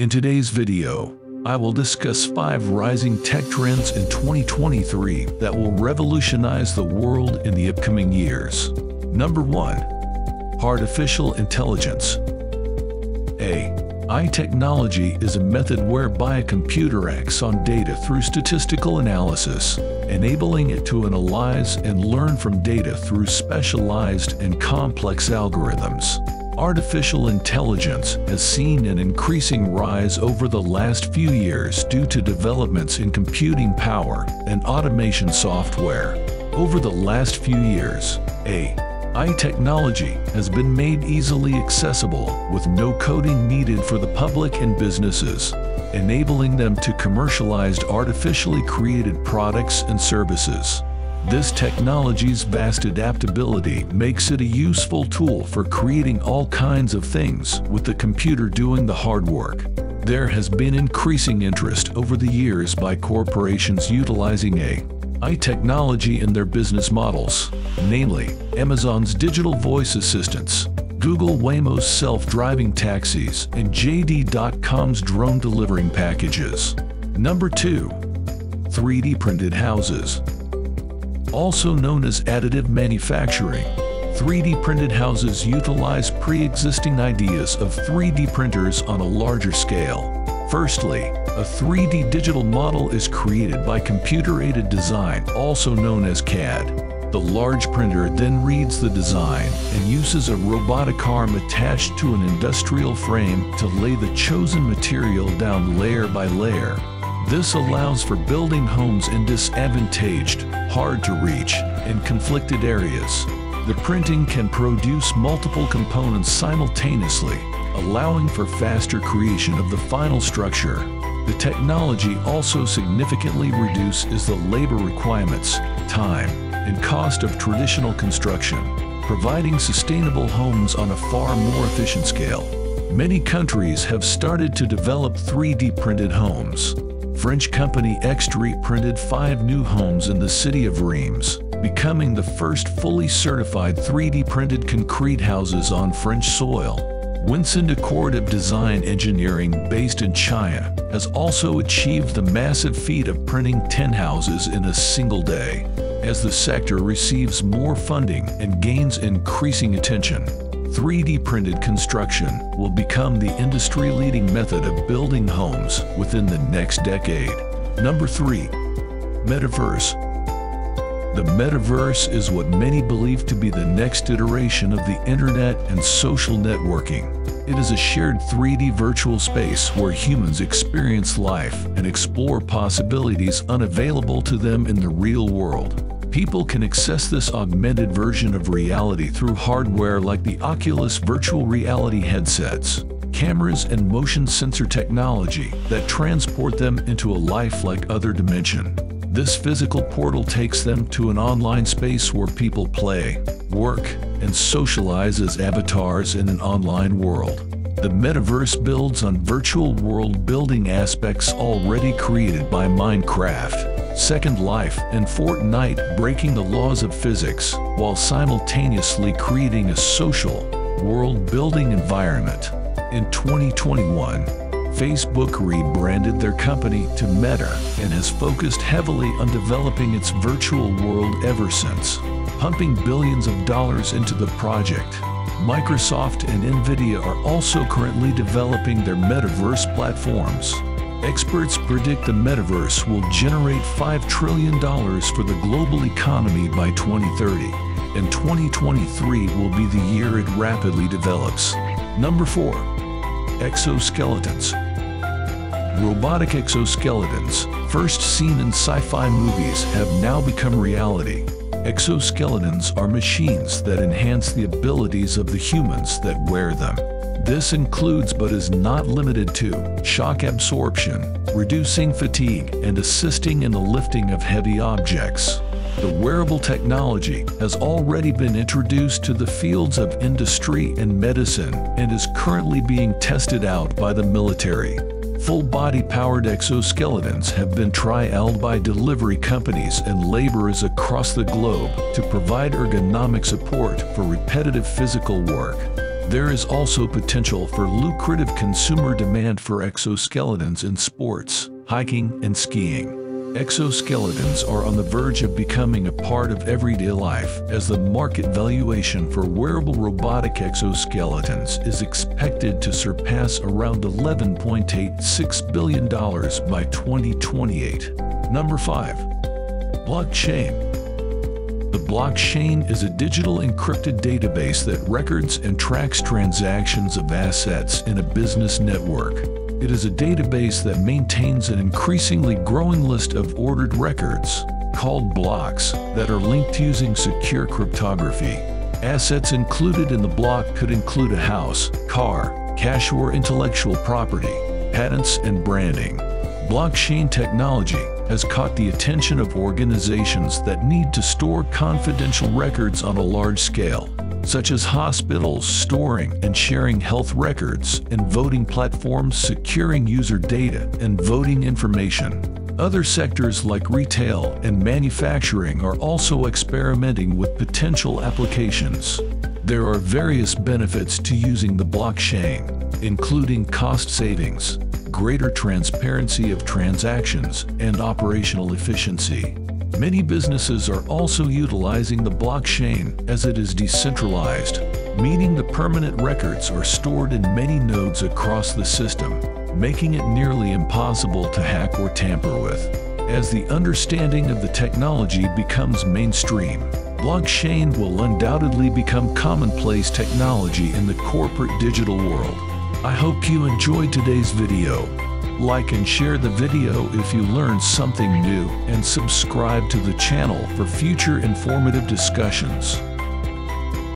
In today's video, I will discuss 5 rising tech trends in 2023 that will revolutionize the world in the upcoming years. Number 1. Artificial Intelligence AI technology is a method whereby a computer acts on data through statistical analysis, enabling it to analyze and learn from data through specialized and complex algorithms artificial intelligence has seen an increasing rise over the last few years due to developments in computing power and automation software. Over the last few years, AI technology has been made easily accessible with no coding needed for the public and businesses, enabling them to commercialize artificially created products and services. This technology's vast adaptability makes it a useful tool for creating all kinds of things with the computer doing the hard work. There has been increasing interest over the years by corporations utilizing AI technology in their business models, namely Amazon's digital voice assistants, Google Waymo's self-driving taxis, and JD.com's drone delivering packages. Number 2. 3D printed houses also known as additive manufacturing. 3D printed houses utilize pre-existing ideas of 3D printers on a larger scale. Firstly, a 3D digital model is created by computer-aided design, also known as CAD. The large printer then reads the design and uses a robotic arm attached to an industrial frame to lay the chosen material down layer by layer. This allows for building homes in disadvantaged, hard to reach, and conflicted areas. The printing can produce multiple components simultaneously, allowing for faster creation of the final structure. The technology also significantly reduces the labor requirements, time, and cost of traditional construction, providing sustainable homes on a far more efficient scale. Many countries have started to develop 3D printed homes. French company XtreeE printed five new homes in the city of Reims, becoming the first fully certified 3D printed concrete houses on French soil. WinSun Decorative Design Engineering, based in China, has also achieved the massive feat of printing 10 houses in a single day. As the sector receives more funding and gains increasing attention, 3D printed construction will become the industry-leading method of building homes within the next decade. Number 3. Metaverse The metaverse is what many believe to be the next iteration of the internet and social networking. It is a shared 3D virtual space where humans experience life and explore possibilities unavailable to them in the real world. People can access this augmented version of reality through hardware like the Oculus virtual reality headsets, cameras and motion sensor technology that transport them into a lifelike other dimension. This physical portal takes them to an online space where people play, work, and socialize as avatars in an online world. The metaverse builds on virtual world building aspects already created by Minecraft. Second Life and Fortnite breaking the laws of physics while simultaneously creating a social, world-building environment. In 2021, Facebook rebranded their company to Meta and has focused heavily on developing its virtual world ever since, pumping billions of dollars into the project. Microsoft and Nvidia are also currently developing their metaverse platforms. Experts predict the metaverse will generate $5 trillion for the global economy by 2030, and 2023 will be the year it rapidly develops. Number 4. Exoskeletons Robotic exoskeletons, first seen in sci-fi movies, have now become reality. Exoskeletons are machines that enhance the abilities of the humans that wear them. This includes but is not limited to shock absorption, reducing fatigue, and assisting in the lifting of heavy objects. The wearable technology has already been introduced to the fields of industry and medicine and is currently being tested out by the military. Full-body powered exoskeletons have been trialed by delivery companies and laborers across the globe to provide ergonomic support for repetitive physical work. There is also potential for lucrative consumer demand for exoskeletons in sports, hiking, and skiing. Exoskeletons are on the verge of becoming a part of everyday life as the market valuation for wearable robotic exoskeletons is expected to surpass around $11.86 billion by 2028. Number 5. Blockchain. The blockchain is a digital encrypted database that records and tracks transactions of assets in a business network. It is a database that maintains an increasingly growing list of ordered records, called blocks, that are linked using secure cryptography. Assets included in the block could include a house, car, cash or intellectual property, patents and branding. Blockchain technology has caught the attention of organizations that need to store confidential records on a large scale, such as hospitals storing and sharing health records and voting platforms securing user data and voting information. Other sectors like retail and manufacturing are also experimenting with potential applications. There are various benefits to using the blockchain, including cost savings, greater transparency of transactions, and operational efficiency. Many businesses are also utilizing the blockchain as it is decentralized, meaning the permanent records are stored in many nodes across the system, making it nearly impossible to hack or tamper with. As the understanding of the technology becomes mainstream, blockchain will undoubtedly become commonplace technology in the corporate digital world. I hope you enjoyed today's video. Like and share the video if you learned something new and subscribe to the channel for future informative discussions.